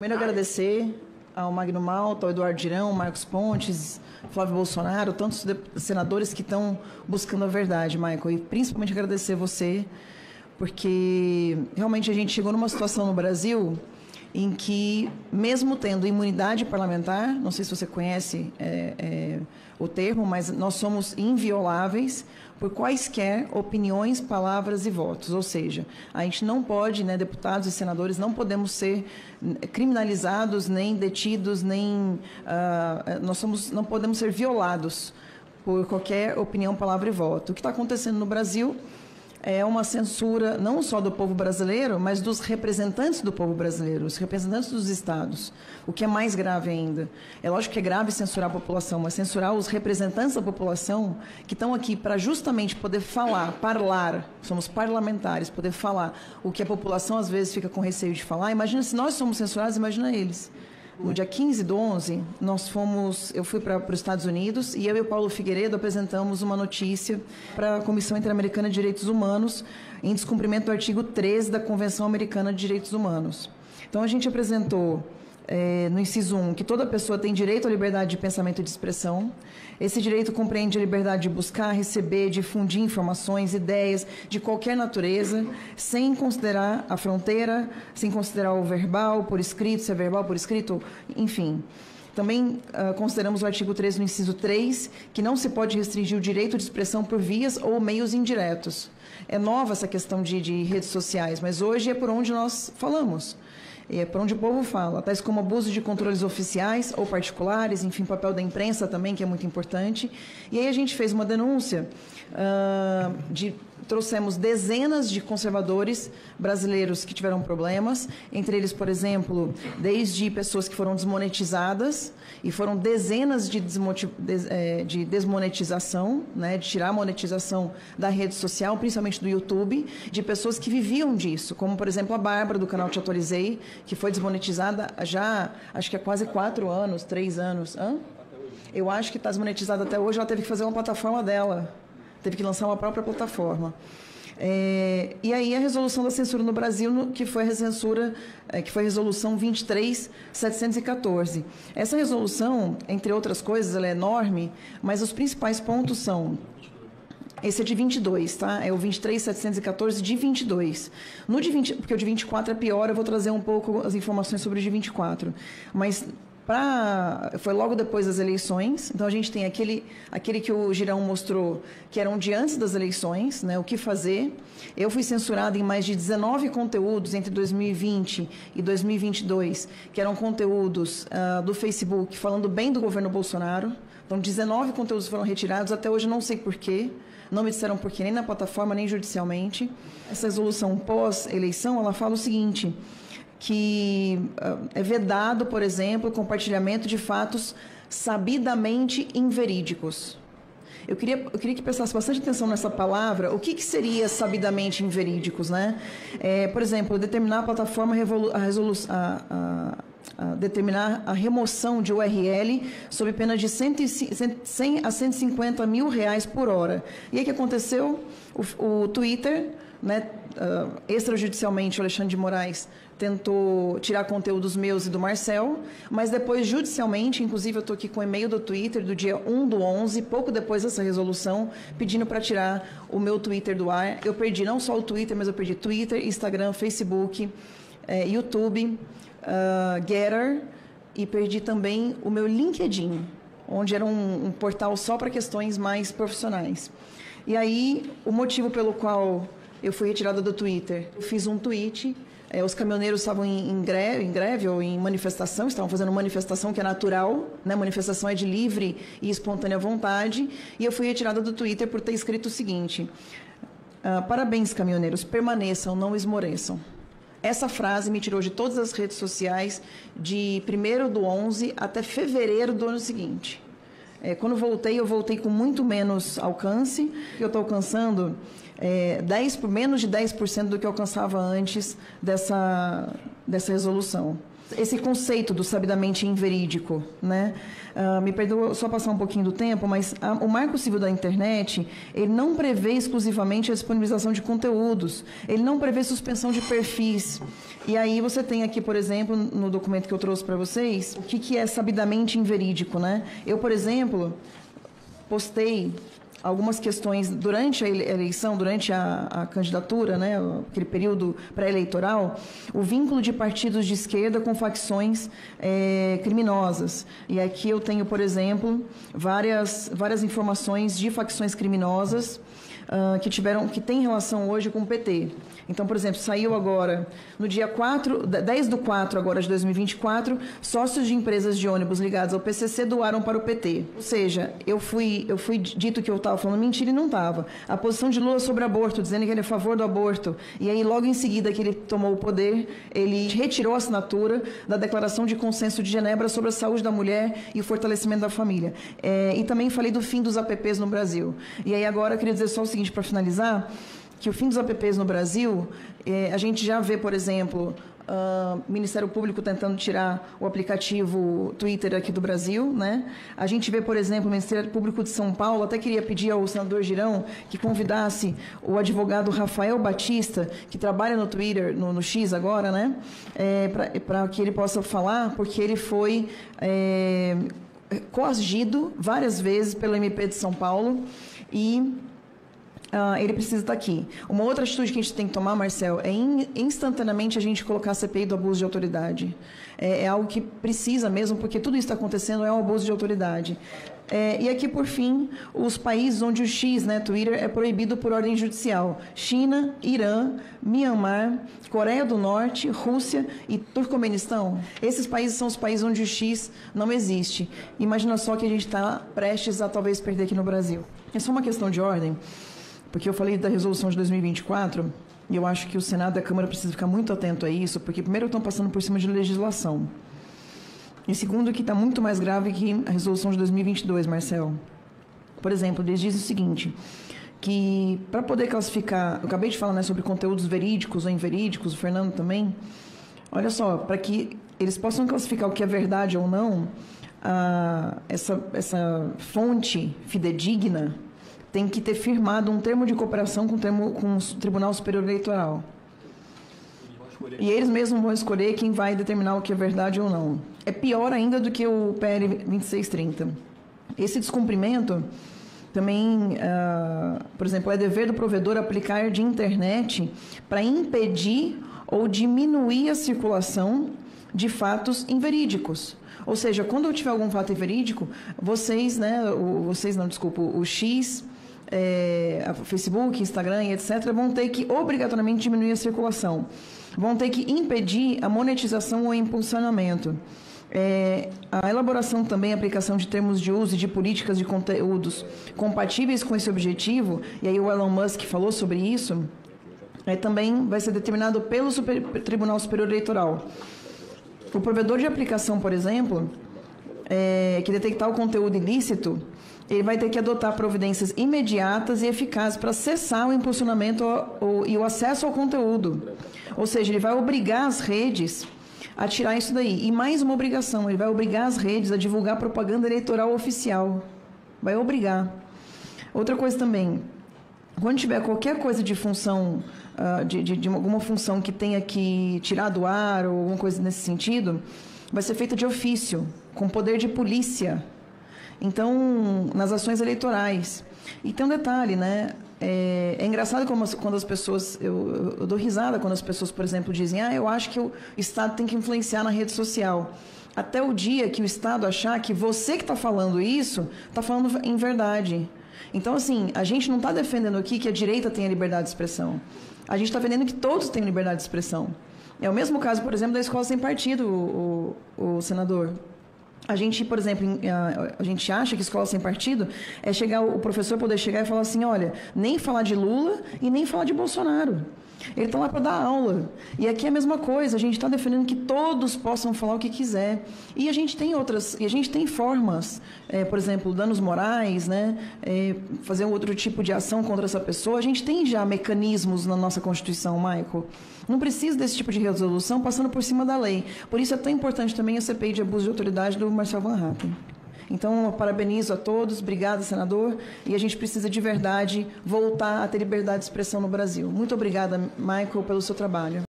Primeiro agradecer ao Magno Malta, ao Eduardo Girão, Marcos Pontes, Flávio Bolsonaro, tantos senadores que estão buscando a verdade, Michael, e principalmente agradecer você, porque realmente a gente chegou numa situação no Brasil em que, mesmo tendo imunidade parlamentar, não sei se você conhece é, é, o termo, mas nós somos invioláveis por quaisquer opiniões, palavras e votos. Ou seja, a gente não pode, né, deputados e senadores, não podemos ser criminalizados, nem detidos, nem uh, nós somos, não podemos ser violados por qualquer opinião, palavra e voto. O que está acontecendo no Brasil é uma censura não só do povo brasileiro, mas dos representantes do povo brasileiro, os representantes dos estados, o que é mais grave ainda. É lógico que é grave censurar a população, mas censurar os representantes da população que estão aqui para justamente poder falar, falar, somos parlamentares, poder falar o que a população às vezes fica com receio de falar. Imagina se nós somos censurados, imagina eles. No dia 15 do 11, nós fomos, eu fui para os Estados Unidos e eu e o Paulo Figueiredo apresentamos uma notícia para a Comissão Interamericana de Direitos Humanos em descumprimento do artigo 13 da Convenção Americana de Direitos Humanos. Então a gente apresentou é, no inciso 1, que toda pessoa tem direito à liberdade de pensamento e de expressão. Esse direito compreende a liberdade de buscar, receber, difundir informações, ideias de qualquer natureza, sem considerar a fronteira, sem considerar o verbal, por escrito, se é verbal, por escrito, enfim. Também uh, consideramos o artigo 13, no inciso 3, que não se pode restringir o direito de expressão por vias ou meios indiretos. É nova essa questão de, de redes sociais, mas hoje é por onde nós falamos é, para onde o povo fala, tais como abuso de controles oficiais ou particulares, enfim, papel da imprensa também, que é muito importante. E aí a gente fez uma denúncia uh, de trouxemos dezenas de conservadores brasileiros que tiveram problemas, entre eles, por exemplo, desde pessoas que foram desmonetizadas, e foram dezenas de, é, de desmonetização, né, de tirar a monetização da rede social, principalmente do YouTube, de pessoas que viviam disso, como, por exemplo, a Bárbara, do canal Te Atualizei, que foi desmonetizada já, acho que há quase quatro anos, três anos. Hã? Eu acho que está desmonetizada até hoje, ela teve que fazer uma plataforma dela teve que lançar uma própria plataforma. É, e aí a resolução da censura no Brasil, no, que foi a censura, é, que foi a resolução 23714. Essa resolução, entre outras coisas, ela é enorme, mas os principais pontos são esse é de 22, tá? É o 23714 de 22. No de 20, porque o de 24 é pior, eu vou trazer um pouco as informações sobre o de 24. Mas Pra, foi logo depois das eleições, então a gente tem aquele, aquele que o Girão mostrou, que era um dia antes das eleições, né, o que fazer. Eu fui censurada em mais de 19 conteúdos entre 2020 e 2022, que eram conteúdos uh, do Facebook falando bem do governo Bolsonaro. Então, 19 conteúdos foram retirados, até hoje não sei porquê. Não me disseram porquê, nem na plataforma, nem judicialmente. Essa resolução pós-eleição, ela fala o seguinte que uh, é vedado, por exemplo, o compartilhamento de fatos sabidamente inverídicos. Eu queria, eu queria que prestasse bastante atenção nessa palavra. O que, que seria sabidamente inverídicos, né? É, por exemplo, determinar a plataforma a, resolução, a, a, a, determinar a remoção de URL sob pena de 100, 100 a 150 mil reais por hora. E aí que aconteceu? O, o Twitter né, uh, extrajudicialmente, o Alexandre de Moraes tentou tirar conteúdos meus e do Marcel, mas depois, judicialmente, inclusive eu estou aqui com o e-mail do Twitter do dia 1 do 11, pouco depois dessa resolução, pedindo para tirar o meu Twitter do ar. Eu perdi não só o Twitter, mas eu perdi Twitter, Instagram, Facebook, eh, YouTube, uh, Getter e perdi também o meu LinkedIn, onde era um, um portal só para questões mais profissionais. E aí, o motivo pelo qual eu fui retirada do Twitter. Eu fiz um tweet. É, os caminhoneiros estavam em, em, greve, em, greve, ou em manifestação, estavam fazendo manifestação que é natural, né? manifestação é de livre e espontânea vontade, e eu fui retirada do Twitter por ter escrito o seguinte: ah, Parabéns, caminhoneiros, permaneçam, não esmoreçam. Essa frase me tirou de todas as redes sociais de 1 do 11 até fevereiro do ano seguinte. É, quando voltei, eu voltei com muito menos alcance. Eu estou alcançando é, 10, menos de 10% do que eu alcançava antes dessa, dessa resolução. Esse conceito do sabidamente inverídico, né? Uh, me perdoa só passar um pouquinho do tempo, mas a, o Marco Civil da Internet, ele não prevê exclusivamente a disponibilização de conteúdos, ele não prevê suspensão de perfis. E aí você tem aqui, por exemplo, no documento que eu trouxe para vocês, o que, que é sabidamente inverídico, né? Eu, por exemplo, postei algumas questões durante a eleição, durante a, a candidatura, né, aquele período pré-eleitoral, o vínculo de partidos de esquerda com facções é, criminosas. E aqui eu tenho, por exemplo, várias, várias informações de facções criminosas uh, que tiveram, que têm relação hoje com o PT. Então, por exemplo, saiu agora, no dia 4, 10 do 4 agora de 2024, sócios de empresas de ônibus ligados ao PCC doaram para o PT. Ou seja, eu fui, eu fui dito que eu estava falando mentira e não estava. A posição de Lula sobre aborto, dizendo que ele é a favor do aborto. E aí, logo em seguida que ele tomou o poder, ele retirou a assinatura da Declaração de Consenso de Genebra sobre a saúde da mulher e o fortalecimento da família. É, e também falei do fim dos APPs no Brasil. E aí agora eu queria dizer só o seguinte para finalizar que o fim dos apps no Brasil, eh, a gente já vê, por exemplo, uh, Ministério Público tentando tirar o aplicativo Twitter aqui do Brasil, né? A gente vê, por exemplo, o Ministério Público de São Paulo, até queria pedir ao senador Girão que convidasse o advogado Rafael Batista, que trabalha no Twitter, no, no X agora, né? É, Para que ele possa falar, porque ele foi é, coagido várias vezes pelo MP de São Paulo e Uh, ele precisa estar aqui. Uma outra atitude que a gente tem que tomar, Marcel, é in, instantaneamente a gente colocar a CPI do abuso de autoridade. É, é algo que precisa mesmo, porque tudo isso está acontecendo é um abuso de autoridade. É, e aqui, por fim, os países onde o X, né, Twitter, é proibido por ordem judicial: China, Irã, Myanmar, Coreia do Norte, Rússia e Turcomenistão. Esses países são os países onde o X não existe. Imagina só que a gente está prestes a talvez perder aqui no Brasil. É só uma questão de ordem. Porque eu falei da resolução de 2024 e eu acho que o Senado e a Câmara precisam ficar muito atento a isso, porque primeiro estão passando por cima de legislação. E segundo, que está muito mais grave que a resolução de 2022, Marcel. Por exemplo, eles dizem o seguinte, que para poder classificar, eu acabei de falar né, sobre conteúdos verídicos ou inverídicos, o Fernando também, olha só, para que eles possam classificar o que é verdade ou não, a, essa, essa fonte fidedigna tem que ter firmado um termo de cooperação com o, termo, com o Tribunal Superior Eleitoral. E eles mesmos vão escolher quem vai determinar o que é verdade ou não. É pior ainda do que o PL 2630. Esse descumprimento também, uh, por exemplo, é dever do provedor aplicar de internet para impedir ou diminuir a circulação de fatos inverídicos. Ou seja, quando eu tiver algum fato inverídico, vocês, né, o, vocês não, desculpa, o X é, Facebook, Instagram e etc., vão ter que obrigatoriamente diminuir a circulação. Vão ter que impedir a monetização ou impulsionamento. É, a elaboração também e aplicação de termos de uso e de políticas de conteúdos compatíveis com esse objetivo, e aí o Elon Musk falou sobre isso, é, também vai ser determinado pelo Super, Tribunal Superior Eleitoral. O provedor de aplicação, por exemplo, é, que detectar o conteúdo ilícito, ele vai ter que adotar providências imediatas e eficazes para cessar o impulsionamento e o acesso ao conteúdo. Ou seja, ele vai obrigar as redes a tirar isso daí. E mais uma obrigação, ele vai obrigar as redes a divulgar propaganda eleitoral oficial. Vai obrigar. Outra coisa também, quando tiver qualquer coisa de função, uh, de, de, de alguma função que tenha que tirar do ar ou alguma coisa nesse sentido, vai ser feita de ofício, com poder de polícia então, nas ações eleitorais. E tem um detalhe, né? É, é engraçado como, quando as pessoas. Eu, eu, dou risada quando as pessoas, por exemplo, dizem: ah, eu acho que o Estado tem que influenciar na rede social. Até o dia que o Estado achar que você que está falando isso, está falando em verdade. Então, assim, a gente não está defendendo aqui que a direita tenha liberdade de expressão. A gente está defendendo que todos têm liberdade de expressão. É o mesmo caso, por exemplo, da escola sem partido, o, o, o senador. A gente, por exemplo, a gente acha que escola sem partido é chegar o professor poder chegar e falar assim, olha, nem falar de Lula e nem falar de Bolsonaro. Ele está lá para dar aula. E aqui é a mesma coisa, a gente está defendendo que todos possam falar o que quiser. E a gente tem outras, e a gente tem formas, é, por exemplo, danos morais, né? É, fazer outro tipo de ação contra essa pessoa. A gente tem já mecanismos na nossa Constituição, Michael. Não precisa desse tipo de resolução passando por cima da lei. Por isso é tão importante também a CPI de abuso de autoridade do Marcel Van Hatten. Então, parabenizo a todos, obrigada, senador, e a gente precisa de verdade voltar a ter liberdade de expressão no Brasil. Muito obrigada, Michael, pelo seu trabalho.